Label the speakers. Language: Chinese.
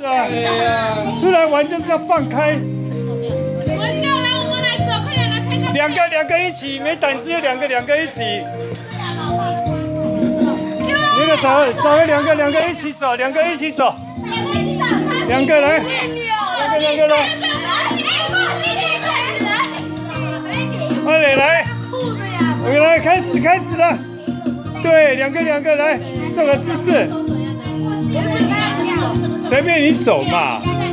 Speaker 1: 是啊，出来玩就是要放开。
Speaker 2: 我笑来，我们来走，快点来拍照。
Speaker 1: 两个两个一起，没胆子就两个两个一起。那个走走两个两个一起走，两个一起走，两个来，两个两个来，快点来，我们来开始开始了。对，两个两个来，做个姿势，随便你走嘛。